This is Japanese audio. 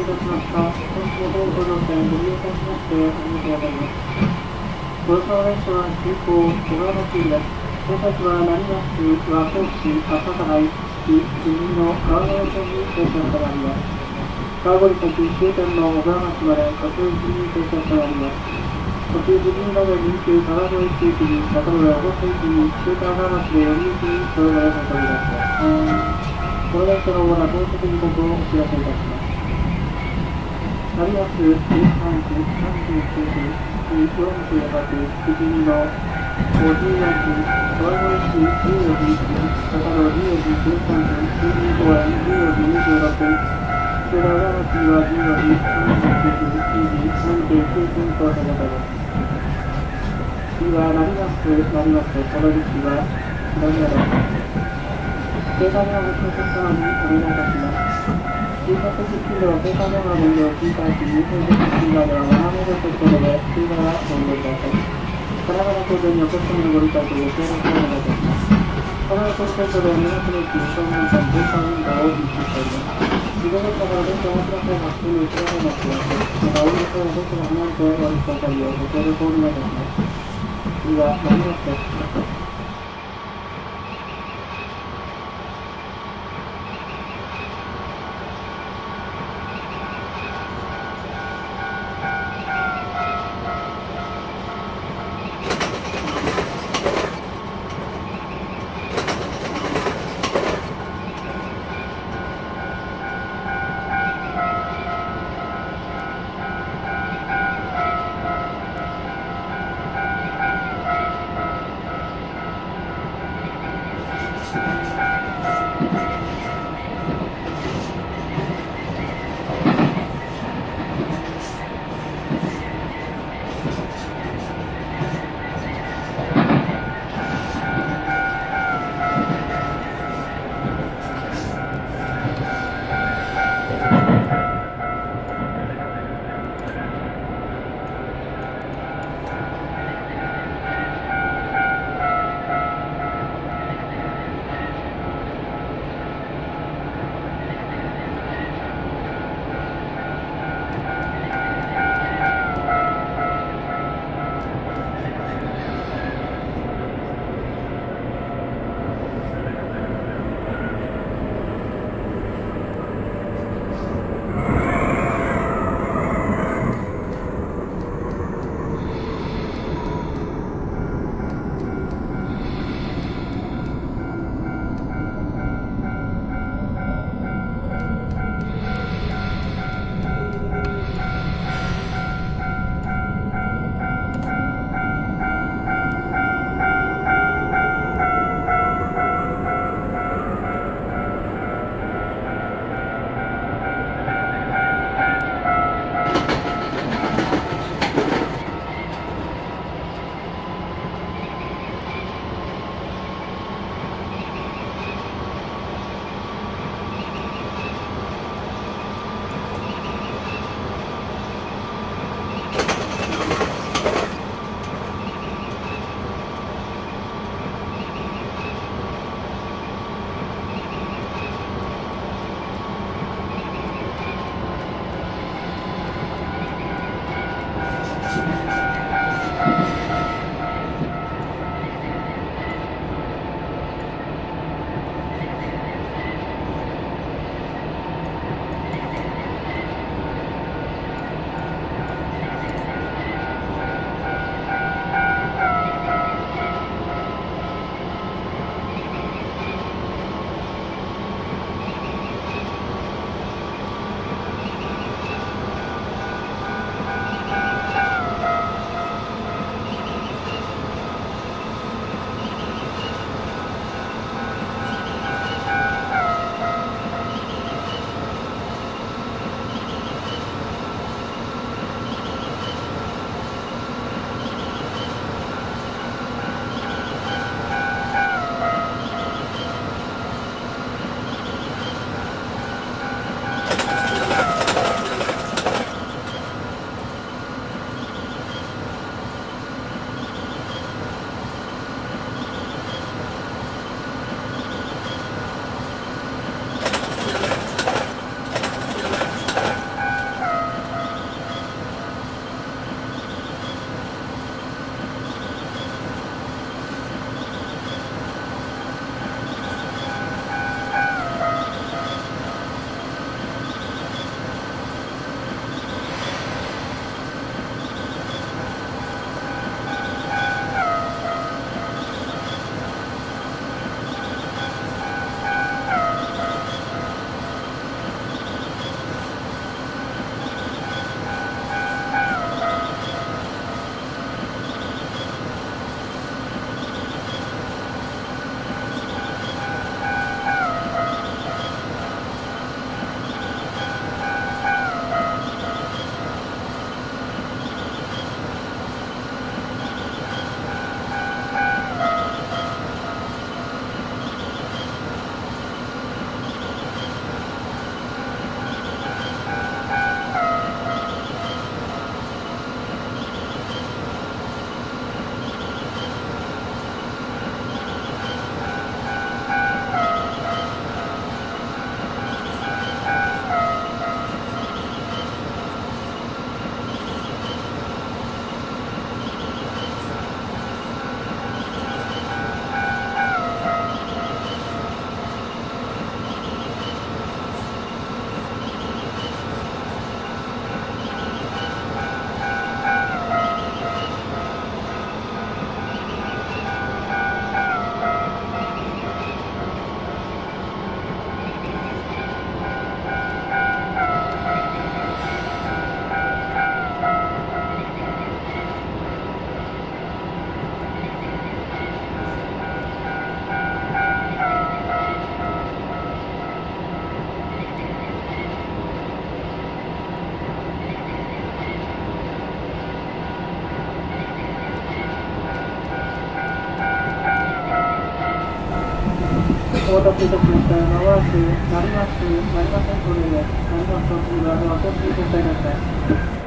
いたしました。本日の道路線ご利用いたしましてありがとうございます。ご乗車列車は急行小川町です。本日は成増和光市朝原駅次の川越線に停車となります。川越先終点の小川町まで各駅に停車となります。途中自分らで臨急川越地域に、中野小越駅に、中華川町で寄り行きにそれぞれ運び出します。この列車の主な到着時刻をお知らせいたします。成安13時39分、48時、次の54時、川越市14時1分、高野14時13分、新人公園14時26分、福田浦町は14時39分、2時39分到着いたします。次は成増、成増、この時は左側です。携帯電話ご使用様にお願いいたします。通過手続きでは携帯電話の利用を繰り返し、入店手続きまでは7メートル程度で、通話はご利用ください。神奈川工場にお越しのご理解とご協力をお願いいたします。神奈川高速道路2月の駅正面間分散運動を実施しております。自動列車から電車をお知らせが普通に内側への知らせ、また、おりの方をどちら離れてお降りくださいようご協力をお願いいたします。次は、成増です。いたしました。まもなくなります。なりません。これで。なります。お次は、お越しくださいませ。